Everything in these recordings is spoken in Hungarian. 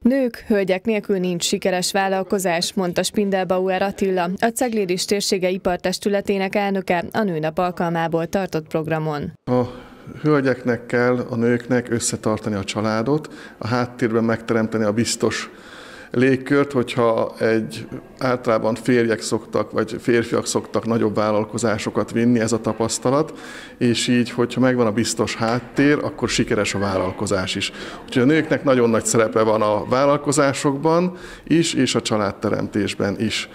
Nők, hölgyek nélkül nincs sikeres vállalkozás, mondta Spindelbauer Attila, a Cegléris térsége ipartestületének elnöke a nőnap alkalmából tartott programon. A hölgyeknek kell, a nőknek összetartani a családot, a háttérben megteremteni a biztos légkört, hogyha egy általában férjek szoktak, vagy férfiak szoktak nagyobb vállalkozásokat vinni, ez a tapasztalat, és így, hogyha megvan a biztos háttér, akkor sikeres a vállalkozás is. Úgyhogy a nőknek nagyon nagy szerepe van a vállalkozásokban is, és a családteremtésben is.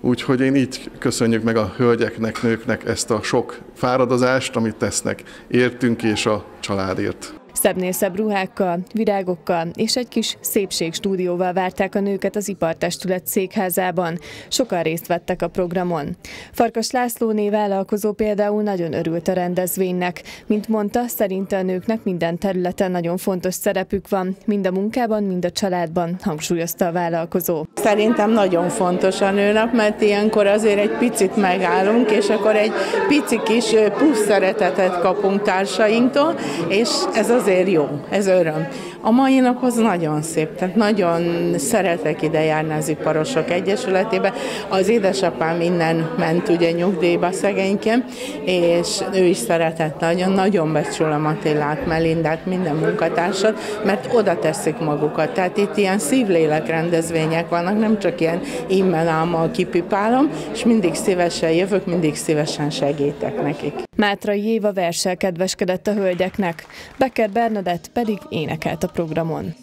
Úgyhogy én így köszönjük meg a hölgyeknek, nőknek ezt a sok fáradozást, amit tesznek értünk és a családért. Szebbnél szebb ruhákkal, virágokkal és egy kis szépségstúdióval várták a nőket az ipartestület székházában. Sokan részt vettek a programon. Farkas Lászlóné vállalkozó például nagyon örült a rendezvénynek. Mint mondta, szerinte a nőknek minden területen nagyon fontos szerepük van, mind a munkában, mind a családban, hangsúlyozta a vállalkozó. Szerintem nagyon fontos a nőnap, mert ilyenkor azért egy picit megállunk, és akkor egy pici kis plusz szeretetet kapunk társainktól, és ez azért azért jó, ez öröm. A mai nap az nagyon szép, tehát nagyon szeretek ide járni az Iparosok Egyesületébe. Az édesapám innen ment ugye nyugdíjba szegényként, és ő is szeretett nagyon, nagyon becsülöm Attilát, Melindát, minden munkatársat, mert oda teszik magukat. Tehát itt ilyen szívlélek rendezvények vannak, nem csak ilyen immelámmal kipipálom, és mindig szívesen jövök, mindig szívesen segítek nekik. Mátrai Éva versel kedveskedett a hölgyeknek, Becker Bernadett pedig énekelt a programon.